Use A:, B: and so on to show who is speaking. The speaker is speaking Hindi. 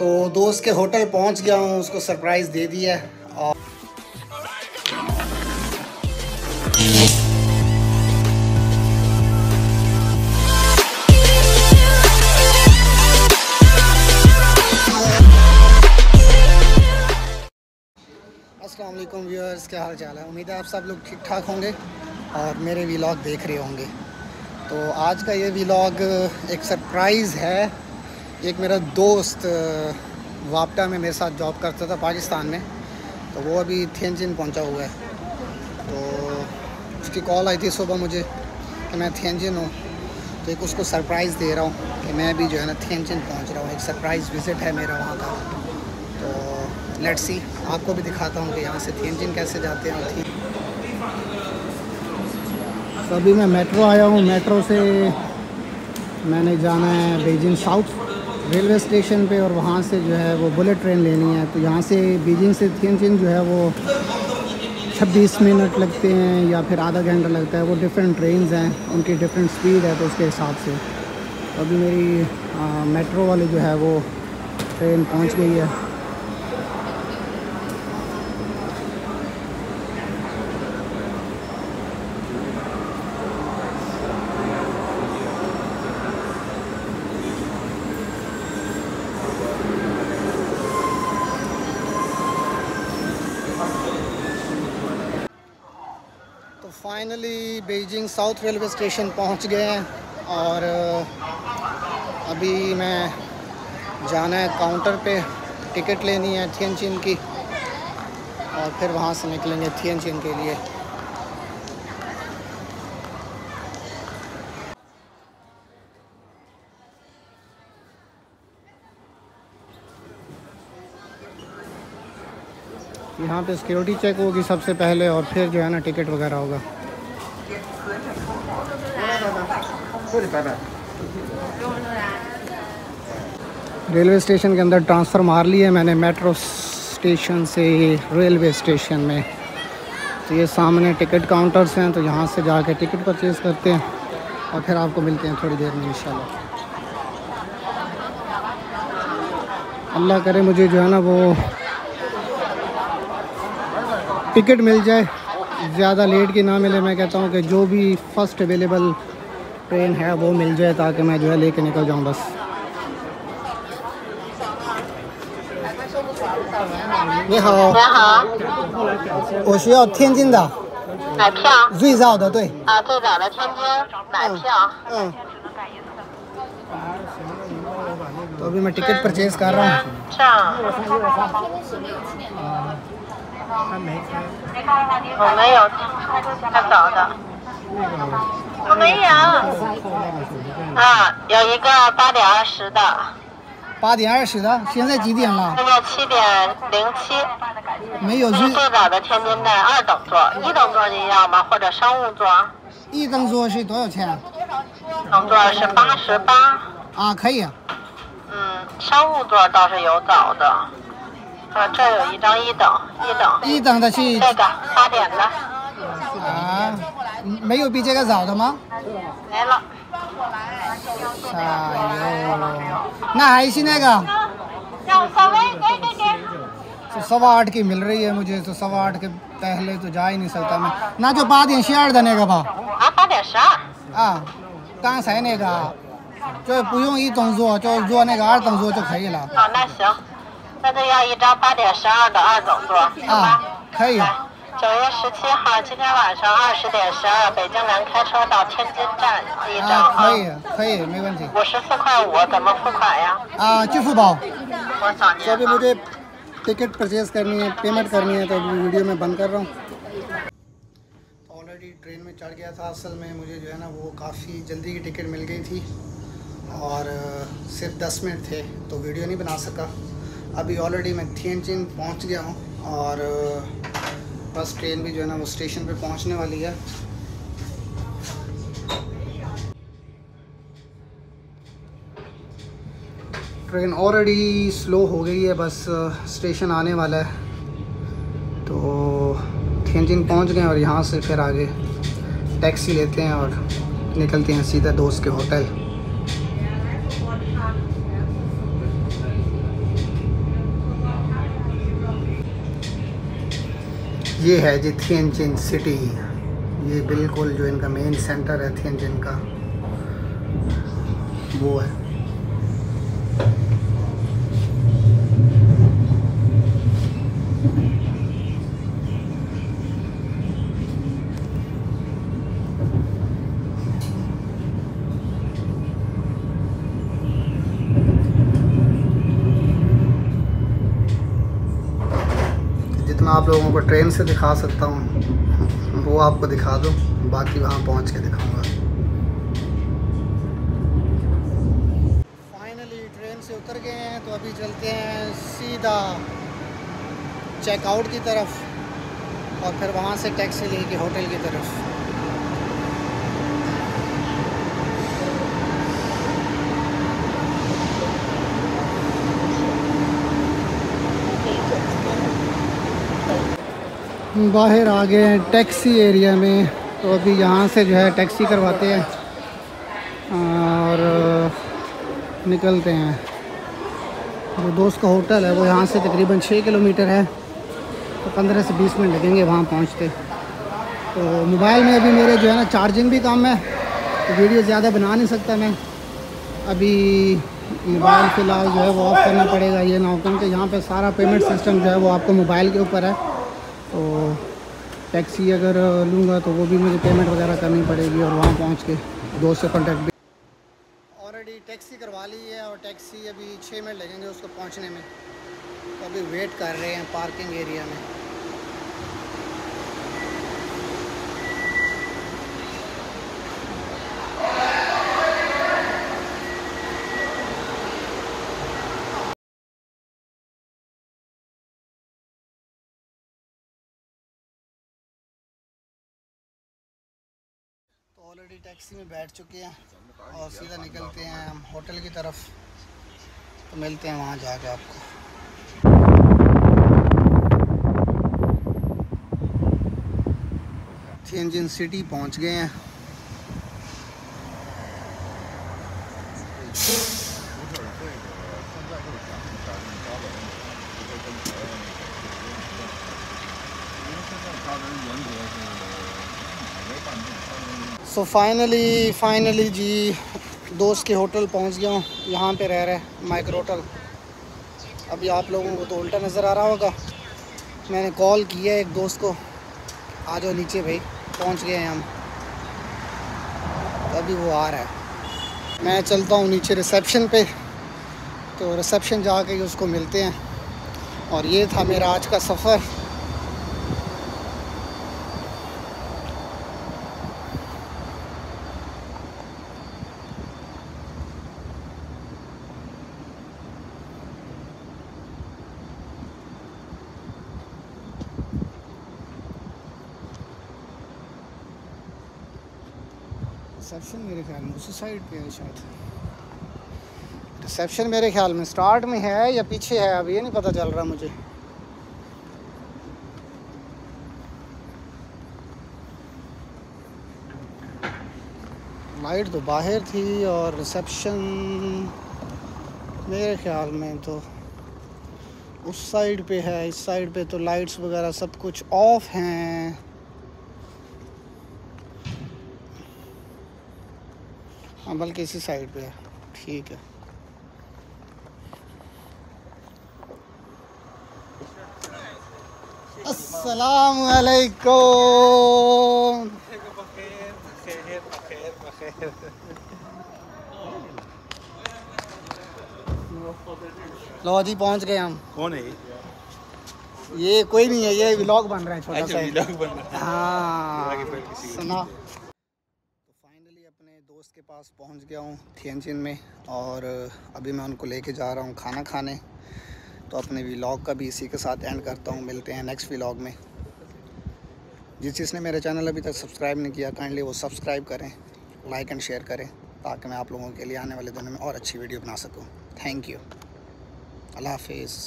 A: तो दोस्त के होटल पहुँच गया हूँ, उसको सरप्राइज़ दे दिया और वालेकुम व्यूअर्स, क्या हाल चाल है? उम्मीद है आप सब लोग ठीक ठाक होंगे और मेरे व्लॉग देख रहे होंगे। तो आज का ये व्लॉग एक सरप्राइज़ है। एक मेरा दोस्त वापटा में मेरे साथ जॉब करता था पाकिस्तान में तो वो अभी थियनचिन पहुँचा हुआ है। तो उसकी कॉल आई थी सुबह मुझे कि मैं थियनचिन हूँ तो एक उसको सरप्राइज़ दे रहा हूँ कि मैं भी जो है ना थियनचिन पहुँच रहा हूँ। एक सरप्राइज़ विज़िट है मेरा वहाँ का। तो लेट्स सी आपको भी दिखाता हूँ कि यहाँ से थियनचिन कैसे जाते हैं तो अभी मैं मेट्रो आया हूँ। मेट्रो से मैंने जाना है बीजिंग साउथ रेलवे स्टेशन पे और वहाँ से जो है वो बुलेट ट्रेन लेनी है। तो यहाँ से बीजिंग से थियन जो है वो 26 मिनट लगते हैं या फिर आधा घंटा लगता है। वो डिफरेंट ट्रेन हैं उनकी डिफरेंट स्पीड है तो उसके हिसाब से। अभी मेरी आ, मेट्रो वाली जो है वो ट्रेन पहुँच गई है। Finally Beijing south railway station पहुँच गए हैं और अभी मैं जाना है काउंटर पे, टिकट लेनी है थियन की और फिर वहाँ से निकलेंगे थियन के लिए। यहाँ पे सिक्योरिटी चेक होगी सबसे पहले और फिर जो है ना टिकट वगैरह होगा। रेलवे स्टेशन के अंदर ट्रांसफ़र मार लिया मैंने मेट्रो स्टेशन से रेलवे स्टेशन में। तो ये सामने टिकट काउंटर्स हैं तो यहाँ से जाके टिकट परचेज़ करते हैं और फिर आपको मिलते हैं थोड़ी देर में इंशाल्लाह। अल्लाह करे मुझे जो है ना वो टिकट मिल जाए ज़्यादा लेट की ना मिले मैं कहता हूँ कि जो भी फर्स्ट अवेलेबल ट्रेन है वो मिल जाए ताकि मैं जो है लेके निकल जाऊँ बस 你好，
B: 您好，
A: 我需要天津的
B: 买票
A: 最早的，对，
B: 啊，最早的天津买票。
A: 嗯。तो अभी मैं टिकट परचेज कर रहा हूँ
B: 我没有太早的，我没有。啊，有一个八点二十的，
A: 八点二十的，现在几点了？
B: 现在七点零七。
A: 没有最
B: 最早的天津的二等座，一等座您要吗？或者商务座？
A: 一等座是多少钱？
B: 等座是八十八。
A: 啊，可以。
B: 嗯，商务座倒是有早的。啊，这儿有一张一等，一等。
A: 一等的是
B: 这个八点的
A: 啊，没有比这个早的吗？
B: 没了。
A: 哎呦，那还是那个，
B: 让稍微给给给。
A: तो सवा आठ की मिल रही है मुझे तो सवा आठ के पहले तो जा ही नहीं सकता मैं ना就八点十二的那个吧
B: 啊，八点十二。
A: 啊，刚才那个就不用一等座，就坐那个二等座就可以了
B: 好，那行， 那就要一张八点十二的二等座，好
A: 啊
B: 吧？，
A: 可以。
B: 来，九月十七号，今天晚上二十点十二，北京南开车到天津站一张
A: 啊，可以，可以，没问题。
B: 五十四块五，怎么付款呀？
A: 啊，支付宝。
B: 我扫
A: तो
B: 您
A: अभी
B: 啊。
A: मुझे टिकट परचेज करनी है पेमेंट करनी है तो अभी वीडियो में बंद कर रहा हूँ ऑलरेडी ट्रेन में चढ़ गया था असल में मुझे जो है ना वो काफ़ी जल्दी की टिकट मिल गई थी और अ, सिर्फ 10 मिनट थे तो वीडियो नहीं बना सका अभी ऑलरेडी मैं थियनचिन पहुँच गया हूँ और बस ट्रेन भी जो है ना वो स्टेशन पे पहुँचने वाली है। ट्रेन ऑलरेडी स्लो हो गई है, बस स्टेशन आने वाला है। तो थियनचिन पहुँच गए और यहाँ से फिर आगे टैक्सी लेते हैं और निकलते हैं सीधा दोस्त के होटल ये है जी थियनचिन सिटी ये बिल्कुल जो इनका मेन सेंटर है थियनचिन का, वो है जितना आप लोगों को ट्रेन से दिखा सकता हूँ। वो आपको दिखा दो, बाकी वहाँ पहुँच के दिखाऊँगा। फाइनली ट्रेन से उतर गए हैं तो अभी चलते हैं सीधा चेकआउट की तरफ़ और फिर वहाँ से टैक्सी लेके होटल की तरफ़। बाहर आ गए हैं, टैक्सी एरिया में। तो अभी यहाँ से जो है टैक्सी करवाते हैं। और निकलते हैं। जो दोस्त का होटल है, वो यहाँ से तकरीबन छः किलोमीटर है। तो पंद्रह से बीस मिनट लगेंगे वहाँ पहुँचते। तो मोबाइल में अभी मेरे जो है ना चार्जिंग भी कम है। तो वीडियो ज़्यादा बना नहीं सकता मैं। अभी मोबाइल फ़िलहाल जो है वो ऑफ़ करना पड़ेगा। ये ना हो क्योंकि यहाँ पे सारा पेमेंट सिस्टम जो है वो आपको मोबाइल के ऊपर है। तो टैक्सी अगर लूँगा तो वो भी मुझे पेमेंट वगैरह करनी पड़ेगी और वहाँ पहुँच के दोस्त से कॉन्टेक्ट भी। ऑलरेडी टैक्सी करवा ली है और टैक्सी अभी छः मिनट लगेंगे उसको पहुँचने में। तो अभी वेट कर रहे हैं पार्किंग एरिया में। ऑलरेडी टैक्सी में बैठ चुके हैं और सीधा निकलते हैं हम होटल की तरफ़। तो मिलते हैं वहाँ जाके आपको। थियनजिन सिटी पहुँच गए हैं। सो फाइनली फाइनली जी, दोस्त के होटल पहुँच गया हूँ। यहाँ पे रह रहे माइक्रो होटल अभी आप लोगों को तो उल्टा नज़र आ रहा होगा। मैंने कॉल किया एक दोस्त को। आ जाओ नीचे भाई, पहुँच गए हैं हम। तो अभी वो आ रहा है। मैं चलता हूँ नीचे रिसेप्शन पे। तो रिसेप्शन जाके ही उसको मिलते हैं। और ये था मेरा आज का सफ़र। रिसेप्शन मेरे ख्याल में, उसी साइड पे है शायद। रिसेप्शन मेरे ख्याल में स्टार्ट में है या पीछे है, अब ये नहीं पता चल रहा मुझे। लाइट तो बाहर थी और रिसेप्शन मेरे ख्याल में तो उस साइड पे है, इस साइड पे तो लाइट्स वगैरह सब कुछ ऑफ़ हैं। हाँ बल्कि इसी साइड पे है। ठीक है। अस्सलाम वालेकुम लो जी पहुँच गए हम।
C: कौन है ये?
A: कोई नहीं है ये व्लॉग बन रहा है छोटा
C: अच्छा
A: सा।
C: vlog बन रहा है।
A: हाँ सुना। के पास पहुँच गया हूँ थियनचिन में और अभी मैं उनको लेके जा रहा हूँ खाना खाने। तो अपने व्लॉग का भी इसी के साथ एंड करता हूँ। मिलते हैं नेक्स्ट व्लॉग में। जिस जिसने मेरे चैनल अभी तक सब्सक्राइब नहीं किया काइंडली वो सब्सक्राइब करें लाइक एंड शेयर करें, ताकि मैं आप लोगों के लिए आने वाले दिनों में और अच्छी वीडियो बना सकूँ। थैंक यू अल्लाह हाफिज़।